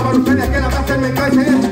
favor ustedes que la pasen me caen